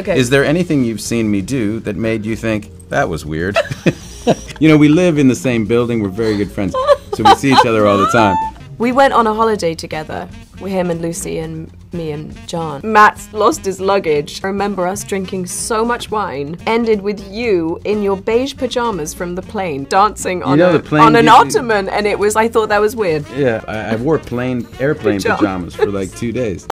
Okay. Is there anything you've seen me do that made you think that was weird? you know, we live in the same building. We're very good friends, so we see each other all the time. We went on a holiday together with him and Lucy and me and John. Matt's lost his luggage. I remember us drinking so much wine. Ended with you in your beige pajamas from the plane, dancing on, know a, plane on an ottoman, and it was. I thought that was weird. Yeah, I, I wore plain airplane Pajamas. pajamas for like two days.